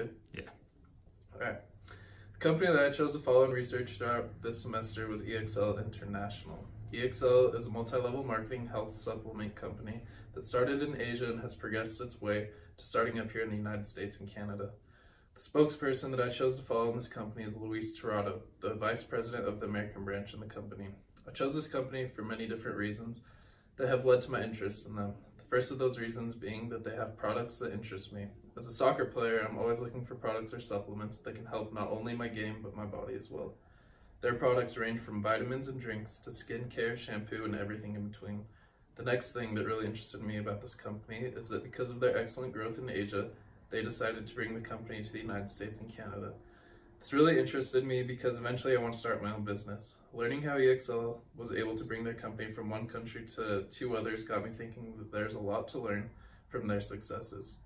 Good? Yeah. All right. The company that I chose to follow and research throughout this semester was EXL International. EXL is a multi-level marketing health supplement company that started in Asia and has progressed its way to starting up here in the United States and Canada. The spokesperson that I chose to follow in this company is Luis Tirado, the vice president of the American branch in the company. I chose this company for many different reasons that have led to my interest in them. First of those reasons being that they have products that interest me. As a soccer player, I'm always looking for products or supplements that can help not only my game but my body as well. Their products range from vitamins and drinks to skincare, shampoo, and everything in between. The next thing that really interested me about this company is that because of their excellent growth in Asia, they decided to bring the company to the United States and Canada. This really interested me because eventually I want to start my own business. Learning how EXL was able to bring their company from one country to two others got me thinking that there's a lot to learn from their successes.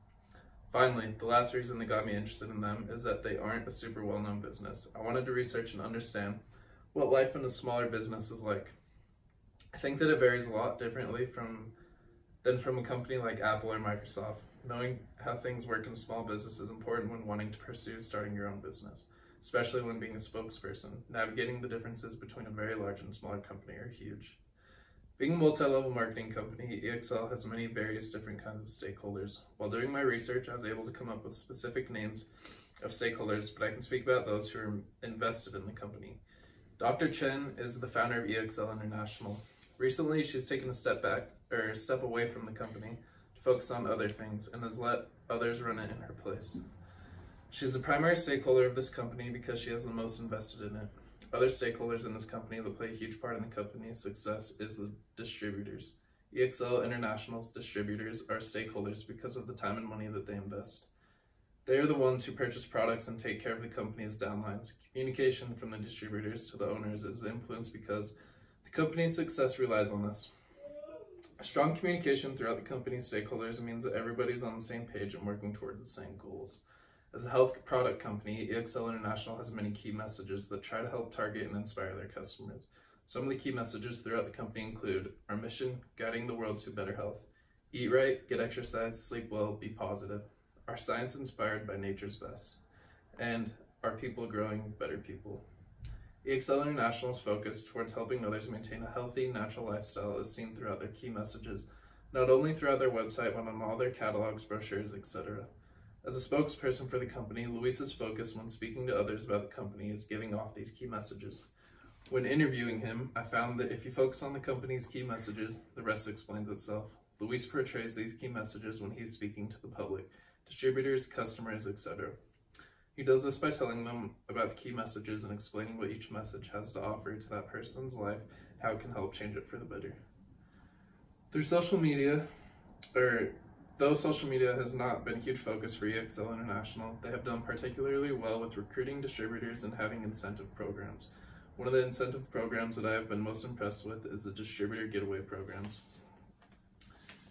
Finally, the last reason that got me interested in them is that they aren't a super well known business. I wanted to research and understand what life in a smaller business is like. I think that it varies a lot differently from than from a company like Apple or Microsoft. Knowing how things work in small business is important when wanting to pursue starting your own business, especially when being a spokesperson. Navigating the differences between a very large and smaller company are huge. Being a multi-level marketing company, EXL has many various different kinds of stakeholders. While doing my research, I was able to come up with specific names of stakeholders, but I can speak about those who are invested in the company. Dr. Chen is the founder of EXL International. Recently, she's taken a step back or step away from the company to focus on other things and has let others run it in her place. She's the primary stakeholder of this company because she has the most invested in it. Other stakeholders in this company that play a huge part in the company's success is the distributors. EXL International's distributors are stakeholders because of the time and money that they invest. They are the ones who purchase products and take care of the company's downlines. Communication from the distributors to the owners is influenced because the company's success relies on this. Strong communication throughout the company's stakeholders means that everybody's on the same page and working toward the same goals. As a health product company, EXL International has many key messages that try to help target and inspire their customers. Some of the key messages throughout the company include our mission, guiding the world to better health, eat right, get exercise, sleep well, be positive, our science inspired by nature's best, and our people growing better people. EXL International's focus towards helping others maintain a healthy, natural lifestyle is seen throughout their key messages, not only throughout their website, but on all their catalogs, brochures, etc. As a spokesperson for the company, Luis's focus when speaking to others about the company is giving off these key messages. When interviewing him, I found that if you focus on the company's key messages, the rest explains itself. Luis portrays these key messages when he's speaking to the public, distributors, customers, etc. He does this by telling them about the key messages and explaining what each message has to offer to that person's life, how it can help change it for the better. Through social media, or Though social media has not been a huge focus for EXL International, they have done particularly well with recruiting distributors and having incentive programs. One of the incentive programs that I have been most impressed with is the distributor getaway programs.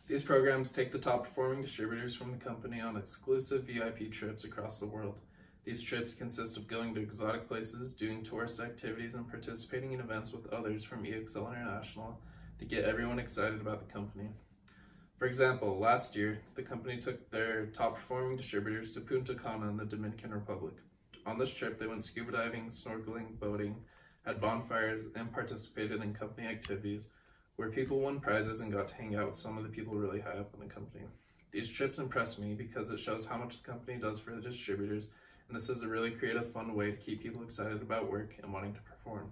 These programs take the top performing distributors from the company on exclusive VIP trips across the world. These trips consist of going to exotic places, doing tourist activities, and participating in events with others from EXL International to get everyone excited about the company. For example, last year, the company took their top performing distributors to Punta Cana in the Dominican Republic. On this trip, they went scuba diving, snorkeling, boating, had bonfires, and participated in company activities where people won prizes and got to hang out with some of the people really high up in the company. These trips impress me because it shows how much the company does for the distributors, and this is a really creative, fun way to keep people excited about work and wanting to perform.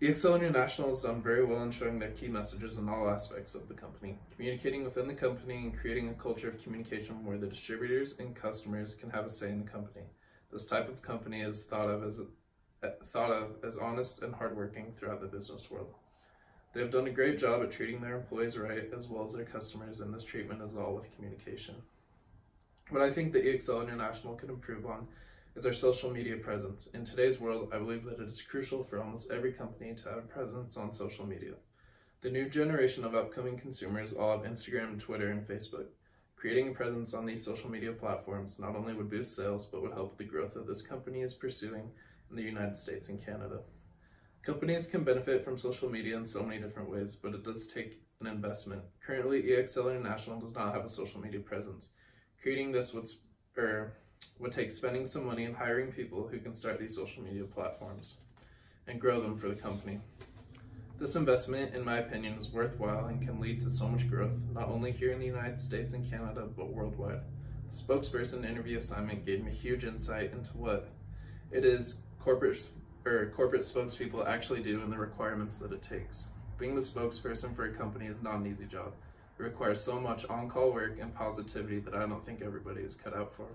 EXL International has done very well in showing their key messages in all aspects of the company, communicating within the company and creating a culture of communication where the distributors and customers can have a say in the company. This type of company is thought of as uh, thought of as honest and hardworking throughout the business world. They have done a great job at treating their employees right as well as their customers, and this treatment is all with communication. What I think that EXL International can improve on is our social media presence. In today's world, I believe that it is crucial for almost every company to have a presence on social media. The new generation of upcoming consumers all have Instagram, Twitter, and Facebook. Creating a presence on these social media platforms not only would boost sales, but would help the growth of this company is pursuing in the United States and Canada. Companies can benefit from social media in so many different ways, but it does take an investment. Currently, EXL International does not have a social media presence. Creating this would, or er, would take spending some money and hiring people who can start these social media platforms and grow them for the company. This investment, in my opinion, is worthwhile and can lead to so much growth, not only here in the United States and Canada, but worldwide. The spokesperson interview assignment gave me huge insight into what it is corporate or corporate spokespeople actually do and the requirements that it takes. Being the spokesperson for a company is not an easy job. It requires so much on-call work and positivity that I don't think everybody is cut out for.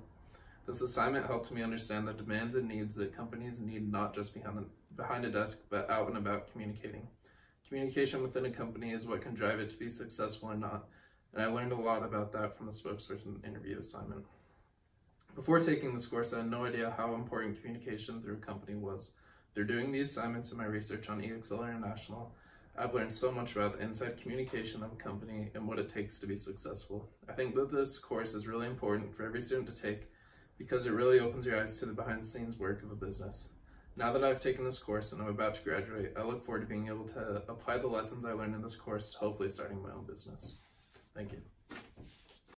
This assignment helped me understand the demands and needs that companies need not just behind, the, behind a desk, but out and about communicating. Communication within a company is what can drive it to be successful or not, and I learned a lot about that from the spokesperson interview assignment. Before taking this course, I had no idea how important communication through a company was. Through doing the assignments and my research on EXL International, I've learned so much about the inside communication of a company and what it takes to be successful. I think that this course is really important for every student to take because it really opens your eyes to the behind the scenes work of a business. Now that I've taken this course and I'm about to graduate, I look forward to being able to apply the lessons I learned in this course to hopefully starting my own business. Thank you.